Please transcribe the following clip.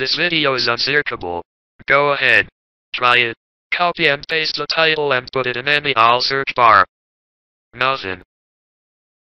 This video is unsearchable. Go ahead. Try it. Copy and paste the title and put it in any all search bar. Nothing.